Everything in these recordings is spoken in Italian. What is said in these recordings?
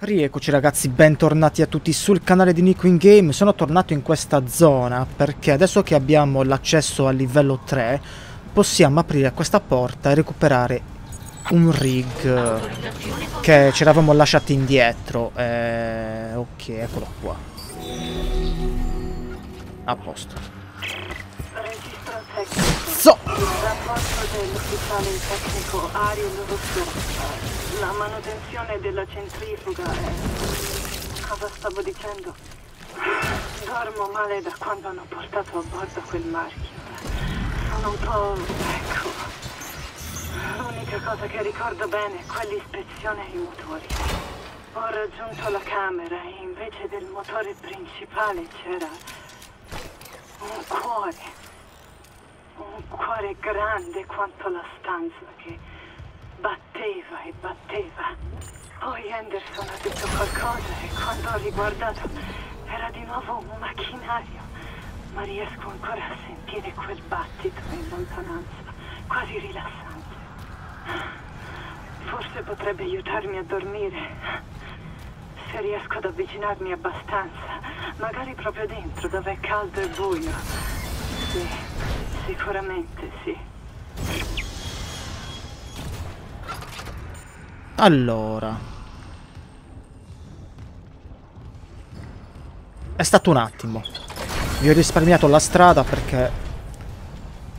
Rieccoci ragazzi, bentornati a tutti sul canale di Nico in Game. Sono tornato in questa zona perché adesso che abbiamo l'accesso al livello 3 possiamo aprire questa porta e recuperare un rig che ci eravamo lasciati indietro. Eh, ok, eccolo qua. A posto. So! Rousseau. La manutenzione della centrifuga è... Cosa stavo dicendo? Dormo male da quando hanno portato a bordo quel marchio. Sono un po'... ecco... L'unica cosa che ricordo bene è quell'ispezione ai motori. Ho raggiunto la camera e invece del motore principale c'era un cuore un cuore grande quanto la stanza che batteva e batteva. Poi Anderson ha detto qualcosa e quando ho riguardato era di nuovo un macchinario. Ma riesco ancora a sentire quel battito in lontananza, quasi rilassante. Forse potrebbe aiutarmi a dormire. Se riesco ad avvicinarmi abbastanza, magari proprio dentro dove è caldo e buio. Sì. Sicuramente sì. Allora. È stato un attimo. Vi ho risparmiato la strada perché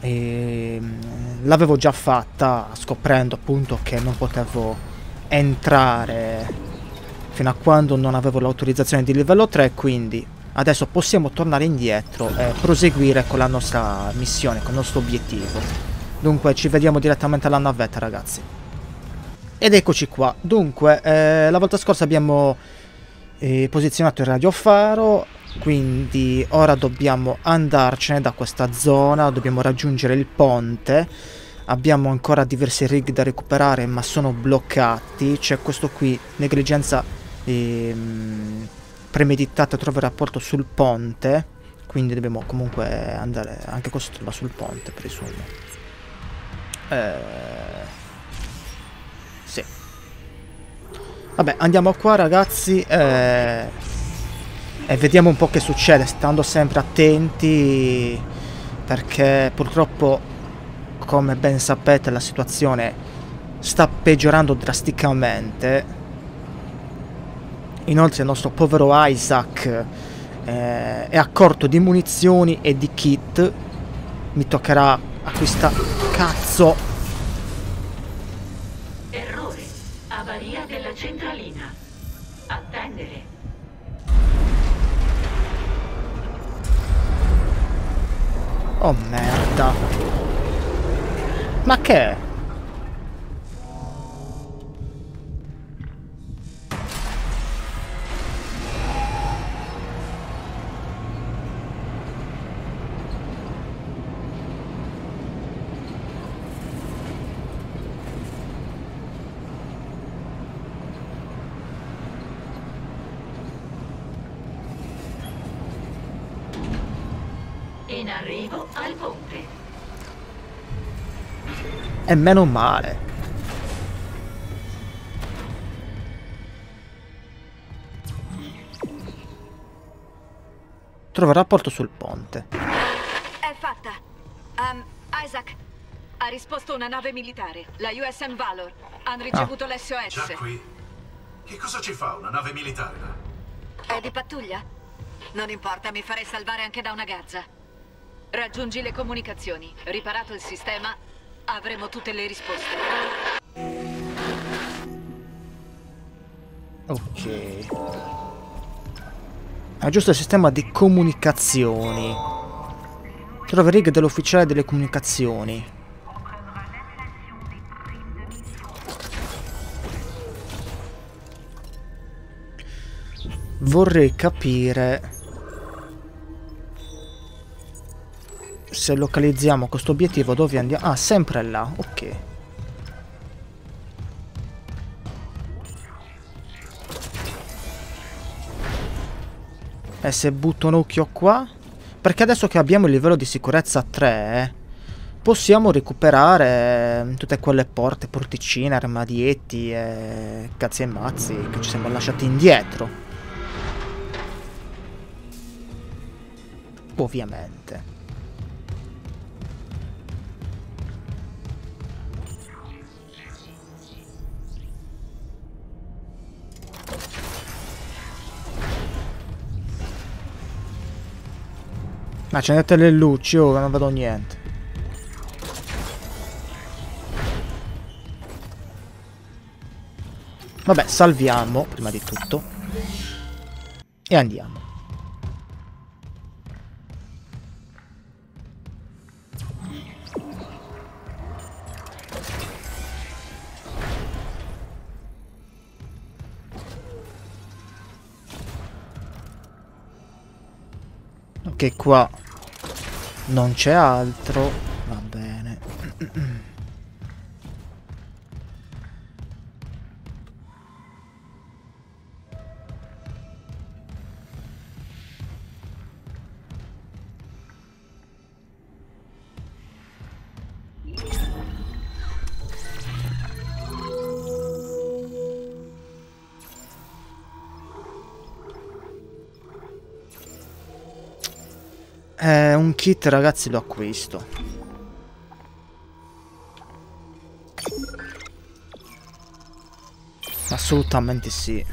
eh, l'avevo già fatta scoprendo appunto che non potevo entrare fino a quando non avevo l'autorizzazione di livello 3 quindi Adesso possiamo tornare indietro e proseguire con la nostra missione, con il nostro obiettivo. Dunque ci vediamo direttamente alla navetta ragazzi. Ed eccoci qua. Dunque, eh, la volta scorsa abbiamo eh, posizionato il radiofaro, quindi ora dobbiamo andarcene da questa zona, dobbiamo raggiungere il ponte. Abbiamo ancora diversi rig da recuperare ma sono bloccati. C'è questo qui, negligenza... Ehm, premeditata trovare rapporto sul ponte quindi dobbiamo comunque andare anche questo trova sul ponte presumo eh, sì. Vabbè andiamo qua ragazzi eh, e vediamo un po' che succede stando sempre attenti perché purtroppo come ben sapete la situazione sta peggiorando drasticamente Inoltre il nostro povero Isaac eh, è a corto di munizioni e di kit. Mi toccherà acquistare... Cazzo! Errore. Avaria della centralina. Attendere. Oh merda. Ma che è? E meno male. Trova rapporto sul ponte. È fatta. Um, Isaac, ha risposto una nave militare, la USM Valor. Hanno ricevuto l'SOS. Già qui? Che cosa ci fa una nave militare? È di pattuglia? Non importa, mi farei salvare anche da una gazza. Raggiungi le comunicazioni. Riparato il sistema, avremo tutte le risposte. Ok. Aggiusta il sistema di comunicazioni. Trova rig dell'ufficiale delle comunicazioni. Vorrei capire se localizziamo questo obiettivo dove andiamo. Ah, sempre là, ok. E se butto un occhio qua? Perché adesso che abbiamo il livello di sicurezza 3, possiamo recuperare eh, tutte quelle porte, porticine, armadietti e cazzi e mazzi che ci siamo lasciati indietro. Ovviamente. Accendete le luci, ora non vedo niente. Vabbè, salviamo prima di tutto. E andiamo. Ok, qua non c'è altro. Kit ragazzi lo acquisto. Assolutamente sì.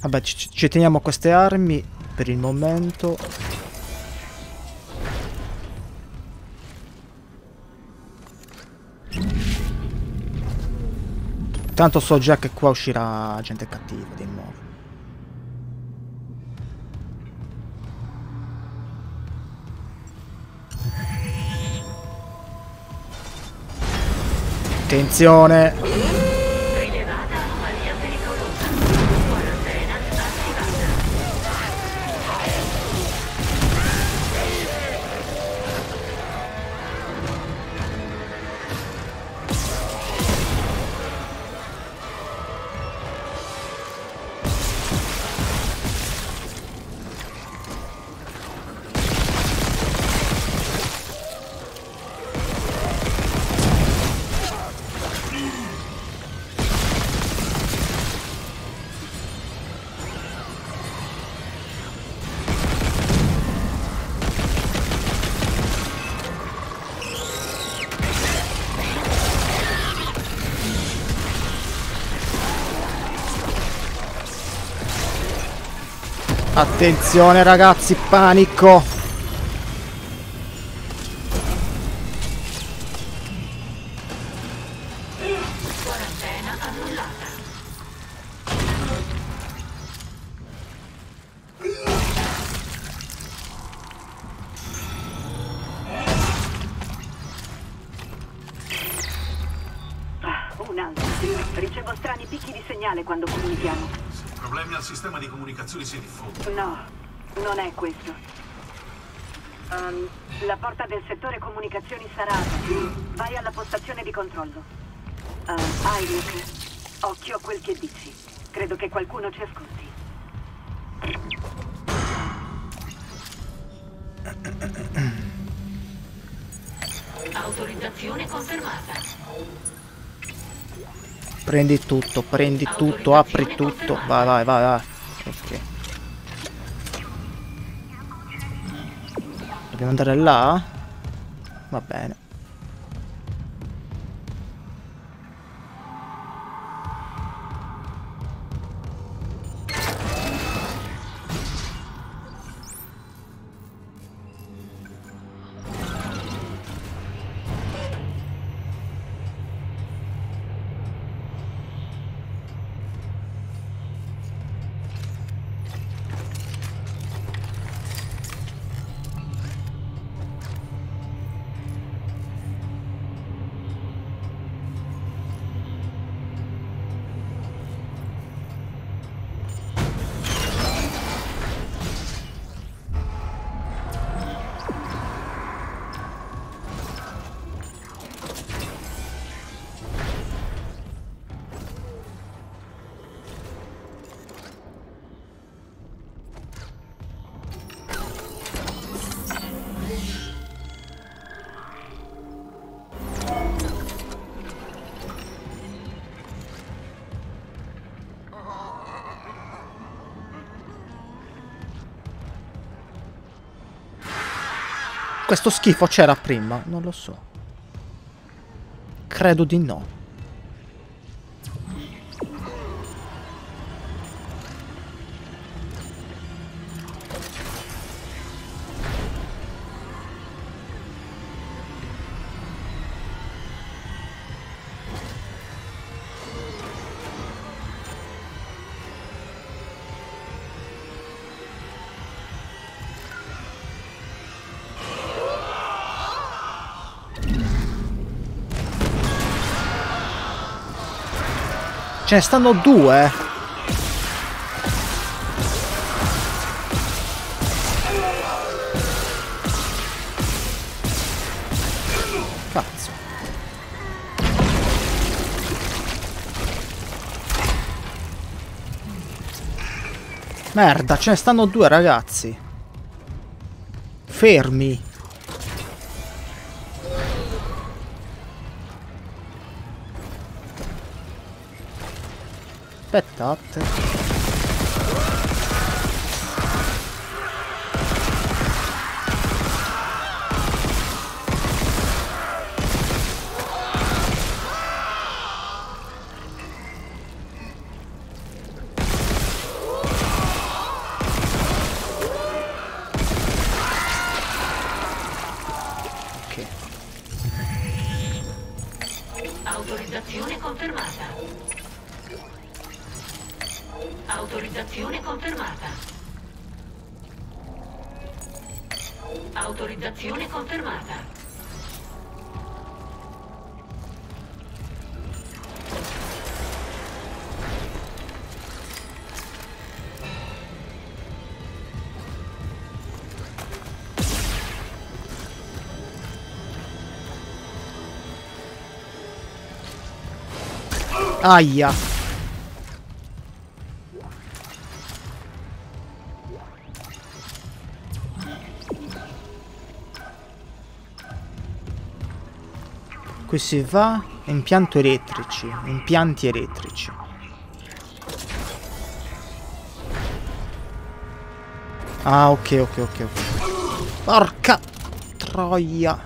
Vabbè, ci, ci teniamo queste armi per il momento. Tanto so già che qua uscirà gente cattiva di nuovo. Attenzione! Attenzione ragazzi, panico! Comunicazioni si diffondono. No, non è questo. Ehm, la porta del settore comunicazioni sarà... Vai alla postazione di controllo. Uh, Iris, occhio a quel che dici. Credo che qualcuno ci ascolti. Autorizzazione confermata. Prendi tutto, prendi tutto, apri tutto. Vai, vai, vai, vai. Ok. Dobbiamo andare là? Va bene. Questo schifo c'era prima? Non lo so. Credo di no. Ce ne stanno due. Cazzo. Merda, ce ne stanno due ragazzi. Fermi. Aspettate. Autorizzazione confermata. Autorizzazione confermata. Aia. Qui si va impianto elettrici, impianti elettrici. Ah, ok, ok, ok, ok. Porca troia.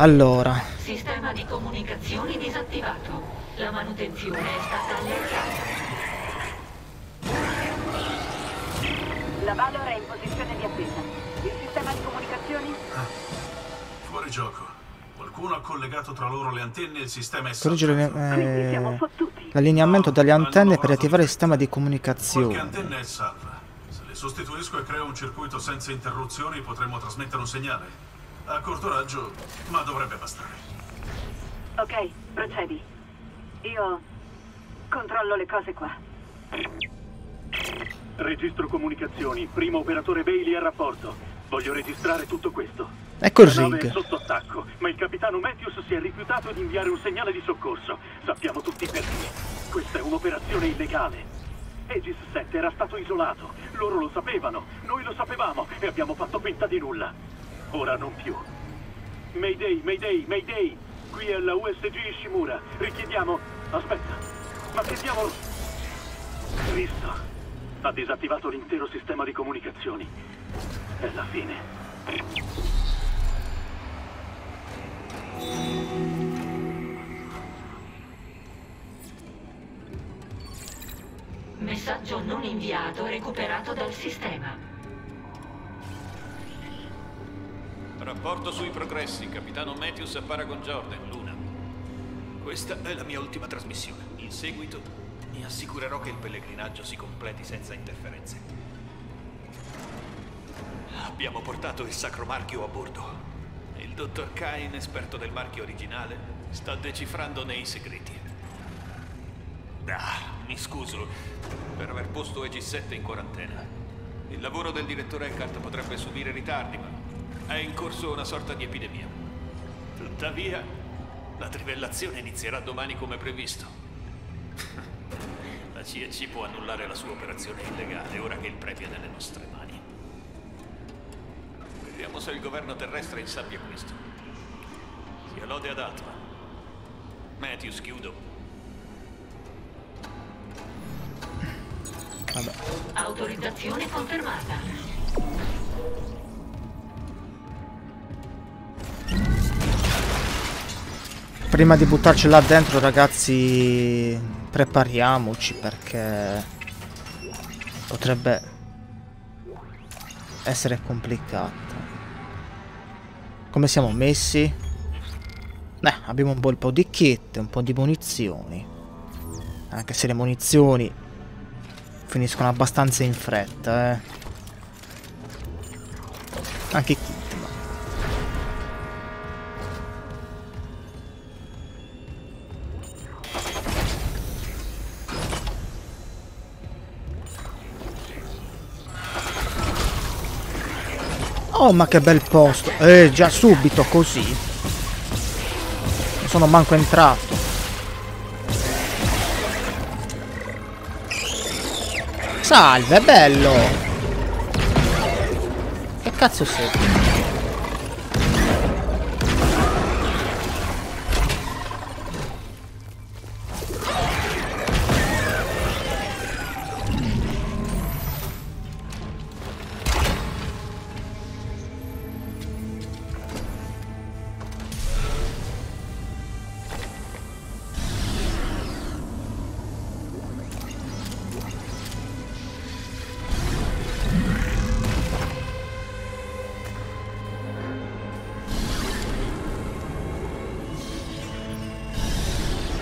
Allora, Sistema di comunicazioni disattivato. La manutenzione è stata allertata. La Valor è in posizione di attesa. Il sistema di comunicazioni? Fuori gioco. Qualcuno ha collegato tra loro le antenne e il sistema è siamo eh, l'allineamento delle antenne per attivare il di sistema di Qualche comunicazione. antenna è salva. Se le sostituisco e creo un circuito senza interruzioni potremmo trasmettere un segnale. A corto raggio, ma dovrebbe bastare. Ok, procedi. Io controllo le cose qua. Registro comunicazioni. Primo operatore Bailey a rapporto. Voglio registrare tutto questo. Ecco il nave è sotto attacco, ma il capitano Matthews si è rifiutato di inviare un segnale di soccorso. Sappiamo tutti perché. Questa è un'operazione illegale. Aegis 7 era stato isolato. Loro lo sapevano, noi lo sapevamo e abbiamo fatto finta di nulla. Ora non più. Mayday, Mayday, Mayday. Qui è la USG Ishimura. Richiediamo... Aspetta. Ma che diavolo... Cristo. Ha disattivato l'intero sistema di comunicazioni. È la fine. Messaggio non inviato recuperato dal sistema. Rapporto sui progressi, capitano Matthews a Paragon Jordan, Luna. Questa è la mia ultima trasmissione. In seguito mi assicurerò che il pellegrinaggio si completi senza interferenze. Abbiamo portato il sacro marchio a bordo. Il dottor Kain, esperto del marchio originale, sta decifrandone i segreti. Ah, mi scuso per aver posto EG7 in quarantena. Il lavoro del direttore Eckhart potrebbe subire ritardi, ma è in corso una sorta di epidemia. Tuttavia, la trivellazione inizierà domani come previsto. La CEC può annullare la sua operazione illegale ora che il premio è nelle nostre mani. Vediamo se il governo terrestre insabbia questo. Sia lode ad Altman. Matthews, chiudo. Vabbè. Autorizzazione confermata. Prima di buttarci là dentro, ragazzi, prepariamoci perché potrebbe essere complicata. Come siamo messi? Beh, abbiamo un bel po' di kit, un po' di munizioni. Anche se le munizioni finiscono abbastanza in fretta, eh. Anche kit. Oh, ma che bel posto. Eh, già subito così. Non sono manco entrato. Salve, bello. Che cazzo sei?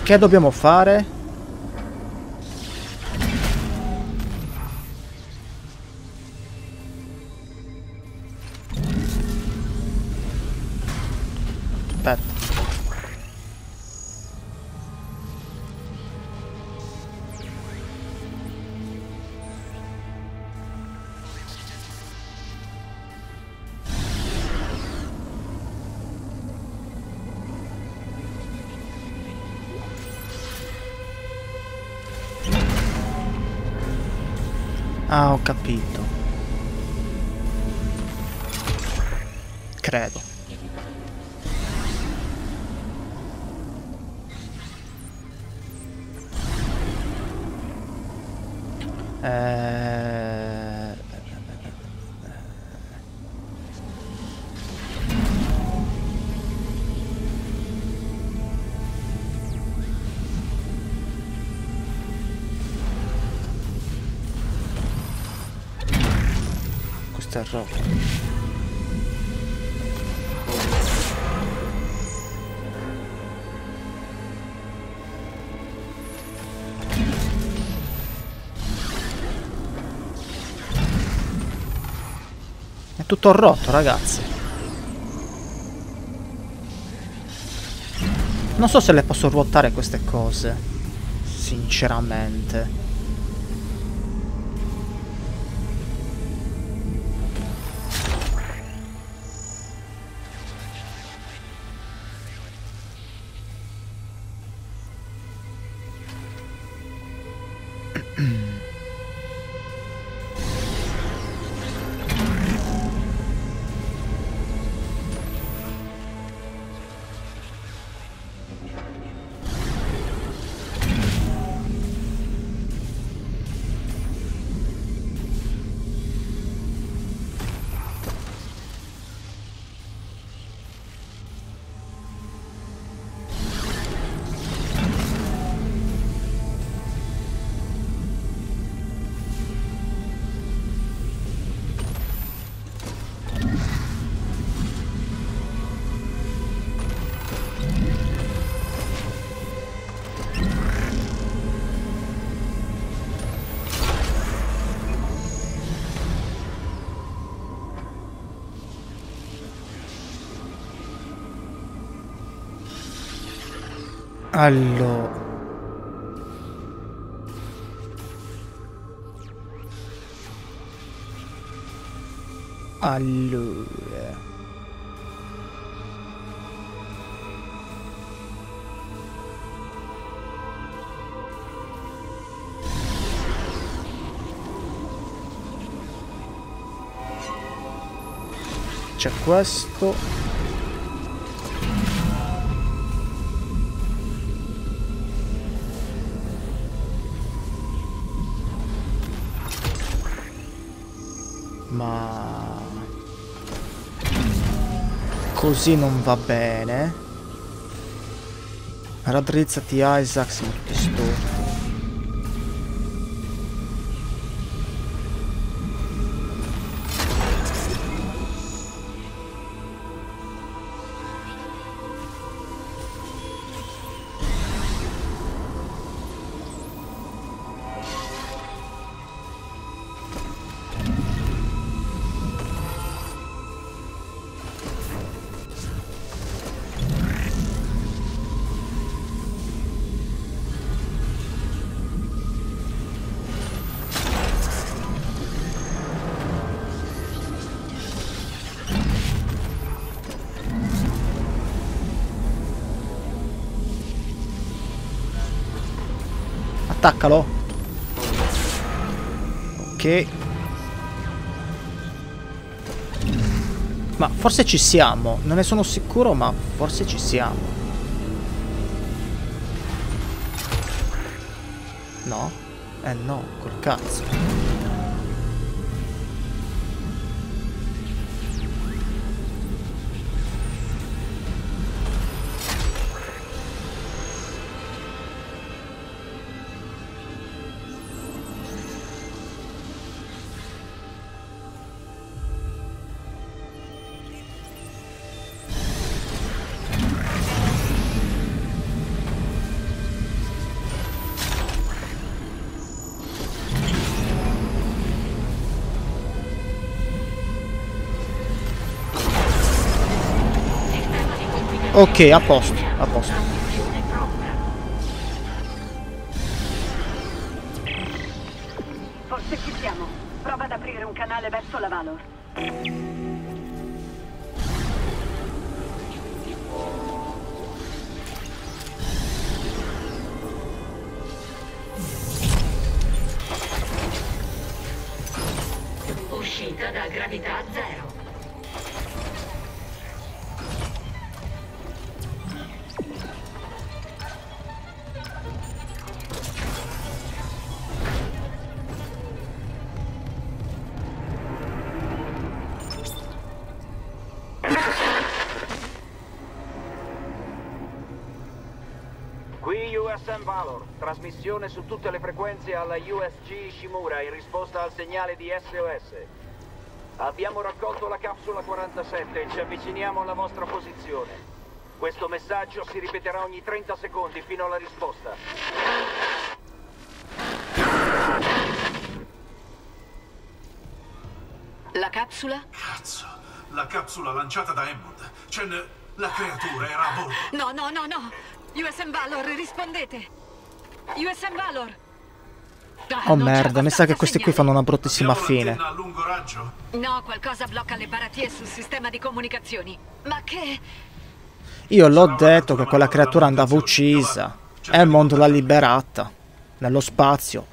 Che dobbiamo fare? Ho capito. Credo. Eh... Rotto. È tutto rotto, ragazzi. Non so se le posso ruotare queste cose. Sinceramente. Allora. Allora. C'è questo. Ma così non va bene. Raddrizzati Isaac, siamo tutti storti. Attaccalo. Ok. Ma forse ci siamo. Non ne sono sicuro, ma forse ci siamo. No? Eh no, col cazzo. Ok, a posto, a posto. Forse ci siamo. Prova ad aprire un canale verso la Valor. Qui USM Valor, trasmissione su tutte le frequenze alla USG Ishimura in risposta al segnale di SOS. Abbiamo raccolto la capsula 47 e ci avviciniamo alla vostra posizione. Questo messaggio si ripeterà ogni 30 secondi fino alla risposta. La capsula? Cazzo, la capsula lanciata da Hammond. Chen, la creatura era a bordo. No, no, no, no. USM Valor, rispondete. USM Valor. Ah, Oh merda, mi sa che questi qui segnale. fanno una bruttissima Abbiamo fine. a lungo raggio? No, qualcosa blocca le paratie sul sistema di comunicazioni. Ma che... Io l'ho detto che quella creatura andava uccisa. Hammond l'ha liberata. Nello spazio.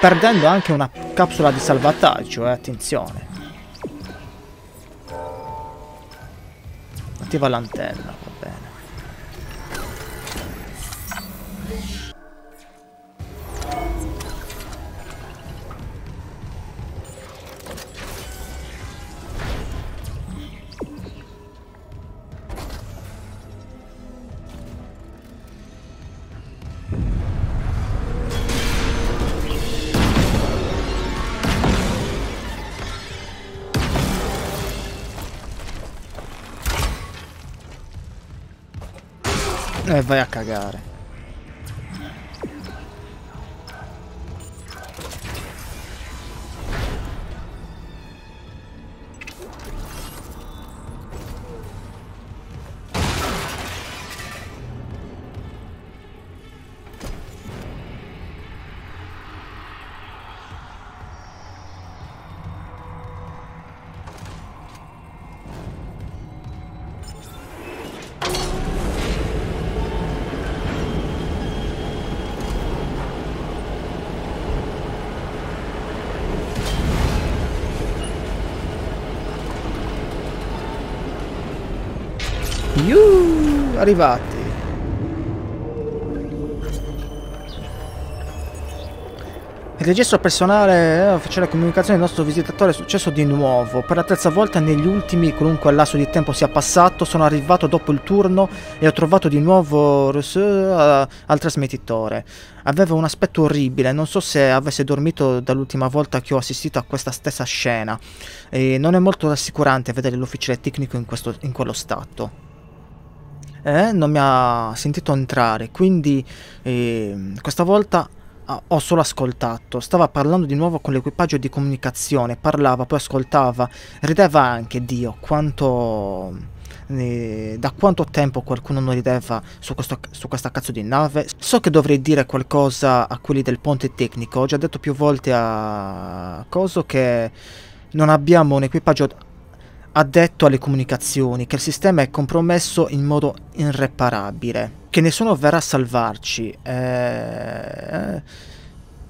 Perdendo anche una capsula di salvataggio, eh, attenzione. Attiva l'antenna, va bene. E vai a cagare. Arrivati. Il registro personale eh, comunicazione del nostro visitatore è successo di nuovo. Per la terza volta negli ultimi, qualunque lasso di tempo sia passato, sono arrivato dopo il turno e ho trovato di nuovo uh, al trasmettitore. Aveva un aspetto orribile, non so se avesse dormito dall'ultima volta che ho assistito a questa stessa scena. E non è molto rassicurante vedere l'ufficiale tecnico in, questo, in quello stato. Eh, non mi ha sentito entrare, quindi eh, questa volta Ah, ho solo ascoltato. Stava parlando di nuovo con l'equipaggio di comunicazione. Parlava, poi ascoltava. Rideva anche Dio. Quanto. Eh, da quanto tempo qualcuno non rideva su, questo, su questa cazzo di nave? So che dovrei dire qualcosa a quelli del ponte tecnico. Ho già detto più volte a Coso che non abbiamo un equipaggio addetto alle comunicazioni, che il sistema è compromesso in modo irreparabile che nessuno verrà a salvarci. Eh,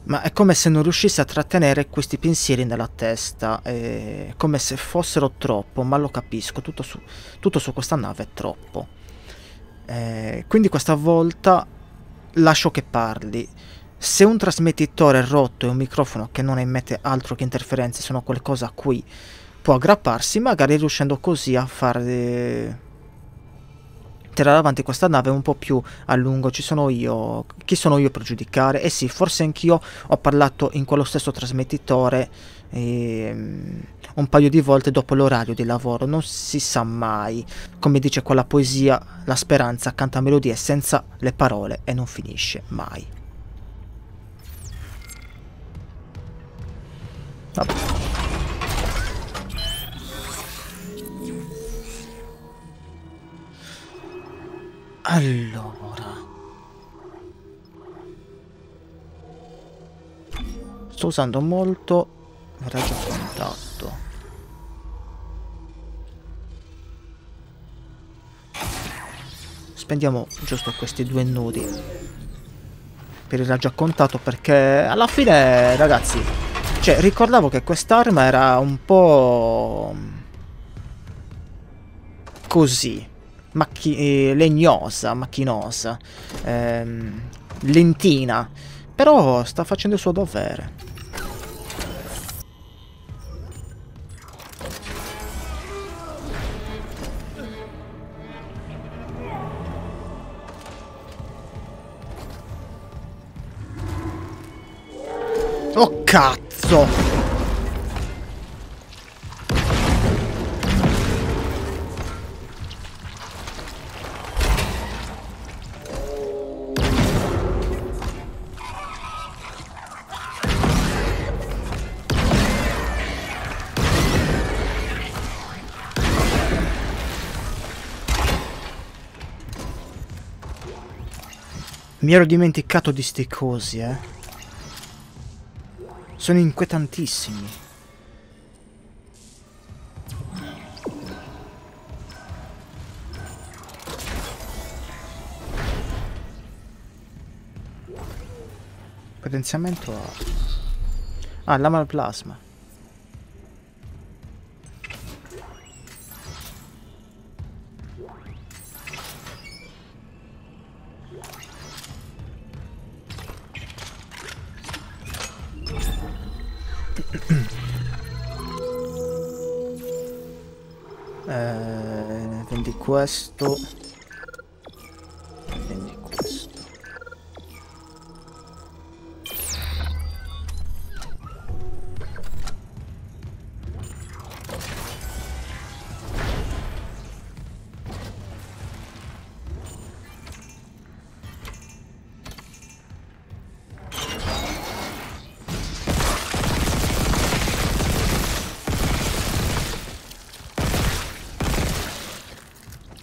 ma è come se non riuscisse a trattenere questi pensieri nella testa, eh, come se fossero troppo, ma lo capisco, tutto su, tutto su questa nave è troppo. Eh, quindi questa volta lascio che parli. Se un trasmettitore è rotto e un microfono che non emette altro che interferenze sono qualcosa a cui può aggrapparsi, magari riuscendo così a fare tirare avanti questa nave un po' più a lungo. Ci sono io. Chi sono io per giudicare? E eh sì, forse anch'io ho parlato in quello stesso trasmettitore ehm, un paio di volte dopo l'orario di lavoro. Non si sa mai. Come dice quella poesia, la speranza canta melodie senza le parole e non finisce mai. Vabbè. Allora. Sto usando molto raggio contatto. Spendiamo giusto questi due nodi per il raggio a contatto perché alla fine, ragazzi, cioè ricordavo che quest'arma era un po' così macchi eh, legnosa, macchinosa, ehm, lentina, però sta facendo il suo dovere. Oh cazzo! Mi ero dimenticato di ste cosi, eh. Sono inquietantissimi. Potenziamento. Ah, lama al plasma. Eh,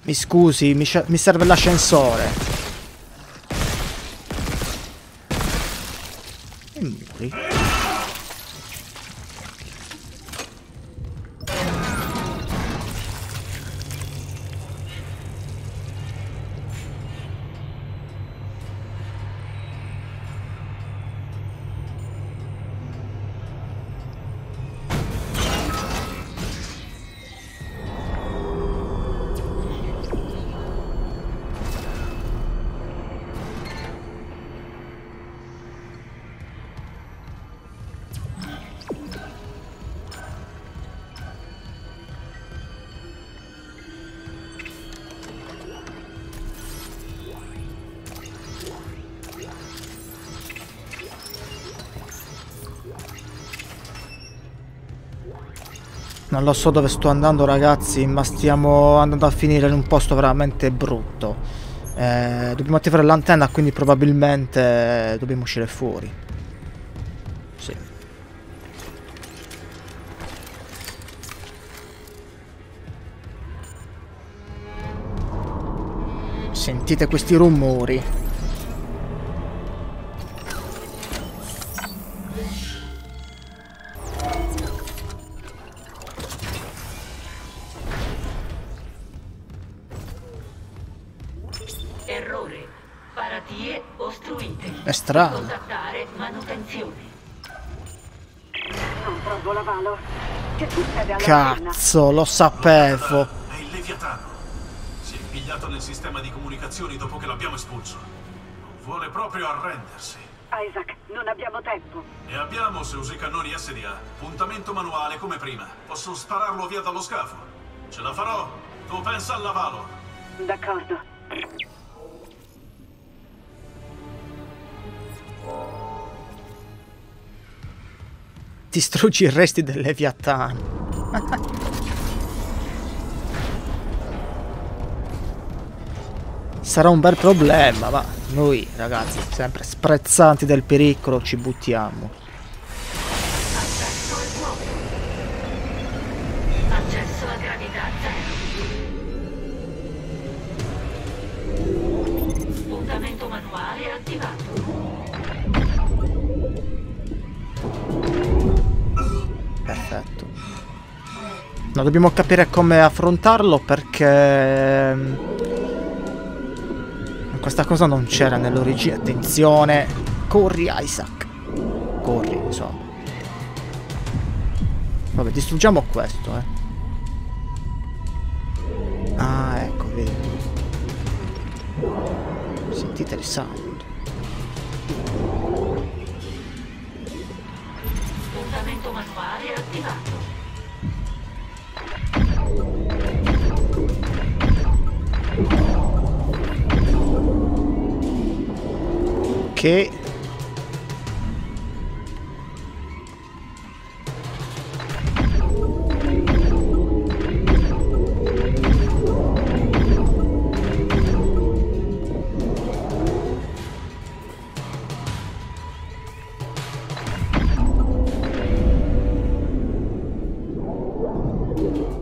Mi scusi, mi, mi serve l'ascensore. Non lo so dove sto andando ragazzi, ma stiamo andando a finire in un posto veramente brutto. Eh, dobbiamo attivare l'antenna, quindi probabilmente dobbiamo uscire fuori. Sì. Sentite questi rumori. Macchina? Cazzo, lo sapevo. È il Leviatano. Si è impigliato nel sistema di comunicazioni dopo che l'abbiamo espulso. Non vuole proprio arrendersi. Isaac, non abbiamo tempo. Ne abbiamo se usi i cannoni SDA. Puntamento manuale come prima. Posso spararlo via dallo scafo. Ce la farò. Tu pensa alla Valor. D'accordo. Distruggi i resti del Leviatano. Sarà un bel problema, ma noi ragazzi, sempre sprezzanti del pericolo, ci buttiamo. Accesso al No, dobbiamo capire come affrontarlo perché... mm, Questa cosa non c'era nell'origine. Attenzione. Corri Isaac. Corri, insomma. Vabbè, distruggiamo questo, eh. Ah, ecco, vedi. Sentite il sound. Puntamento manuale attivato. Che...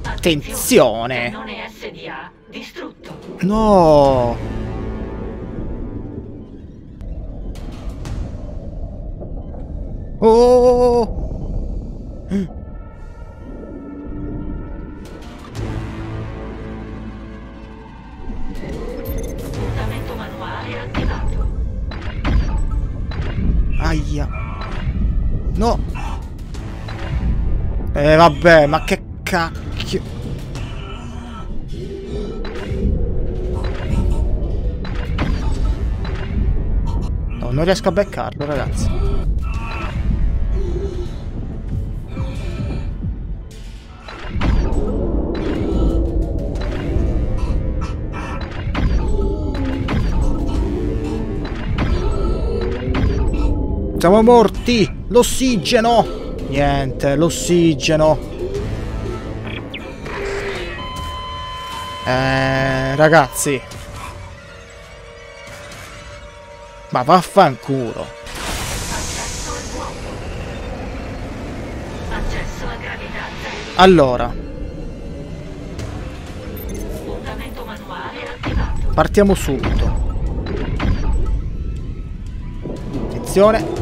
Attenzione! Cannone SDA distrutto. No! Oh! Puntamento manuale attivato. Aia! No! Eh vabbè, ma che cacchio! No, non riesco a beccarlo, ragazzi. Siamo morti! L'ossigeno! Niente, l'ossigeno. Eh, ragazzi. Ma vaffanculo. Allora, partiamo subito. Attenzione.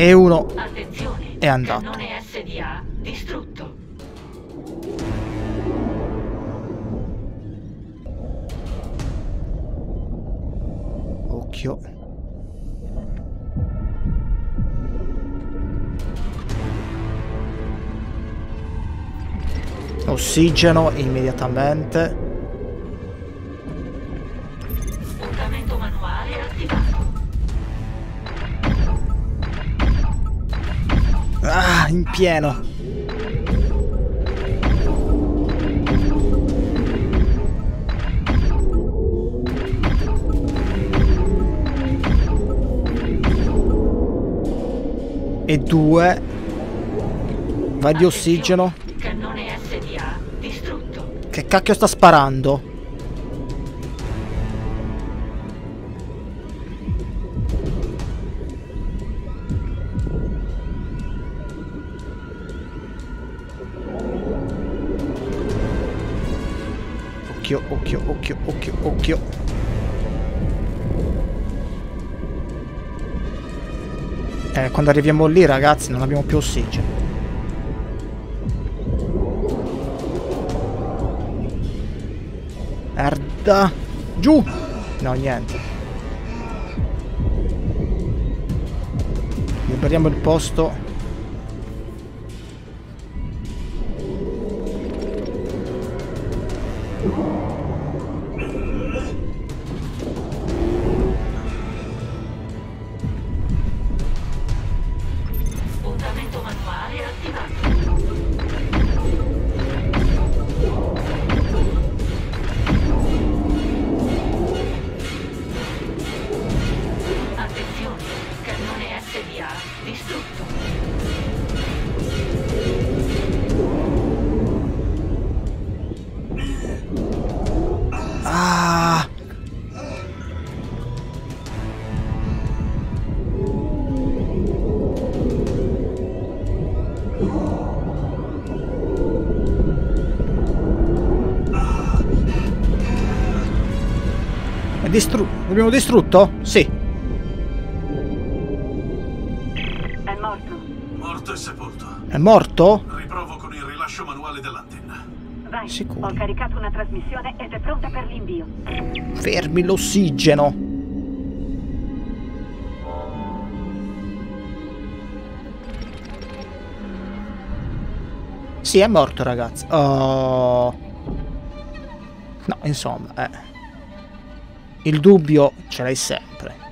E uno Attenzione. È andato. Cannone SDA distrutto. Occhio. Ossigeno immediatamente. pieno. E due. Va di ossigeno. Cannone SDA distrutto. Che cacchio sta sparando? Occhio, occhio, occhio, occhio, occhio. Eh, quando arriviamo lì, ragazzi, non abbiamo più ossigeno. Merda. Giù. No, niente. Liberiamo il posto. Spuntamento È distru- L'abbiamo distrutto? Sì. È morto. Morto e sepolto. È morto? Riprovo con il rilascio manuale dell'antenna. Vai, Sicuro. ho caricato una trasmissione ed è pronta per l'invio. Fermi l'ossigeno. Sì, è morto, ragazzi. Oh. No, insomma, eh. Il dubbio ce l'hai sempre.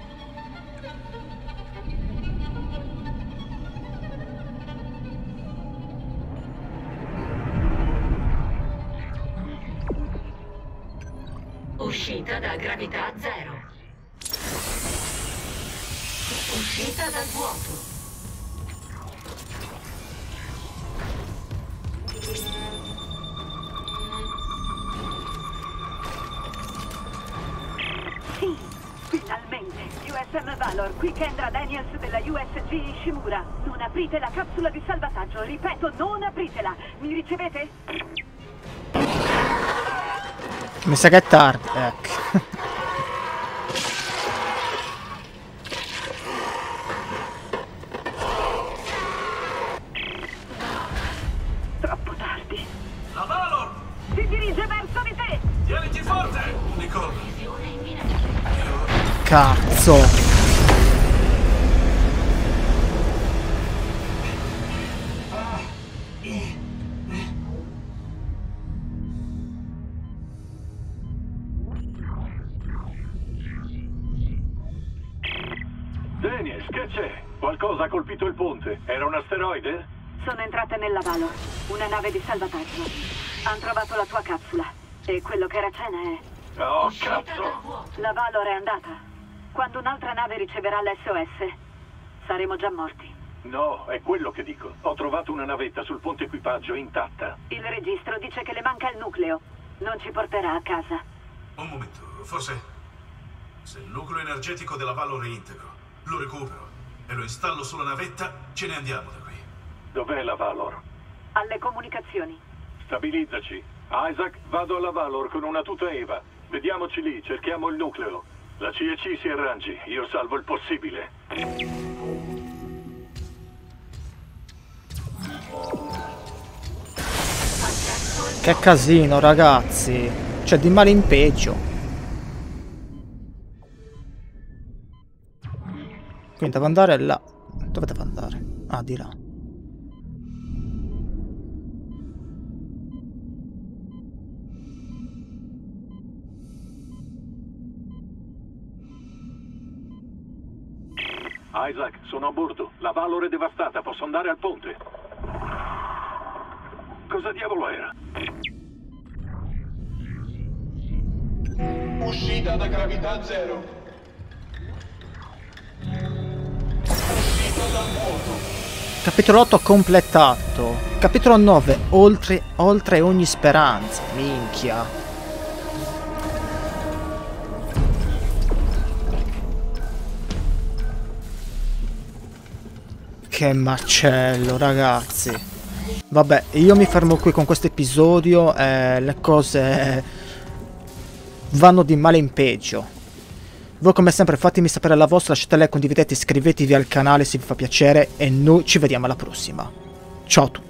Sa che è tardi. Ecco. Troppo tardi. La Valor! Si dirige verso di te! Tieniti forte! Nicole. Cazzo. Una nave di salvataggio. Hanno trovato la tua capsula. E quello che era cena è... Oh, cazzo! La Valor è andata. Quando un'altra nave riceverà l'SOS, saremo già morti. No, è quello che dico. Ho trovato una navetta sul ponte equipaggio intatta. Il registro dice che le manca il nucleo. Non ci porterà a casa. un momento. Forse... Se il nucleo energetico della Valor è integro, lo recupero e lo installo sulla navetta, ce ne andiamo da qui. Dov'è la Valor? Alle comunicazioni. Stabilizzaci. Isaac, vado alla Valor con una tuta Eva. Vediamoci lì, cerchiamo il nucleo. La CEC si arrangi, io salvo il possibile. Che casino, ragazzi. Cioè, di male in peggio. Quindi devo andare là. Dove devo andare? Ah, di là. Isaac, sono a bordo. La Valor è devastata, posso andare al ponte. Cosa diavolo era? Uscita da gravità zero. Uscita dal vuoto. Capitolo 8 completato. Capitolo 9, oltre, oltre ogni speranza. Minchia. Che macello, ragazzi. Vabbè, io mi fermo qui con questo episodio. Eh, le cose vanno di male in peggio. Voi come sempre fatemi sapere la vostra, lasciate like, condividete, iscrivetevi al canale se vi fa piacere e noi ci vediamo alla prossima. Ciao a tutti.